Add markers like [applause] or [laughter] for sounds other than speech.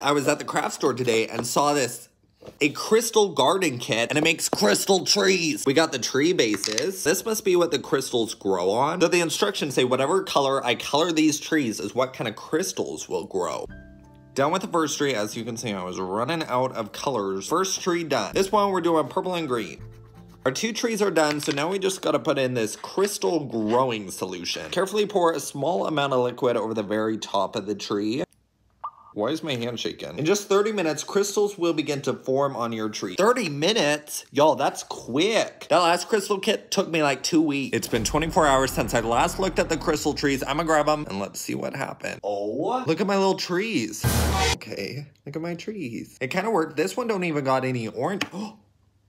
I was at the craft store today and saw this a crystal garden kit and it makes crystal trees. We got the tree bases. This must be what the crystals grow on. So the instructions say whatever color I color these trees is what kind of crystals will grow. Done with the first tree, as you can see, I was running out of colors. First tree done. This one we're doing purple and green. Our two trees are done, so now we just gotta put in this crystal growing solution. Carefully pour a small amount of liquid over the very top of the tree. Why is my hand shaking? In just 30 minutes, crystals will begin to form on your tree. 30 minutes? Y'all, that's quick. That last crystal kit took me like two weeks. It's been 24 hours since I last looked at the crystal trees. I'm gonna grab them and let's see what happened. Oh, look at my little trees. Okay, look at my trees. It kind of worked. This one don't even got any orange. [gasps] Oh,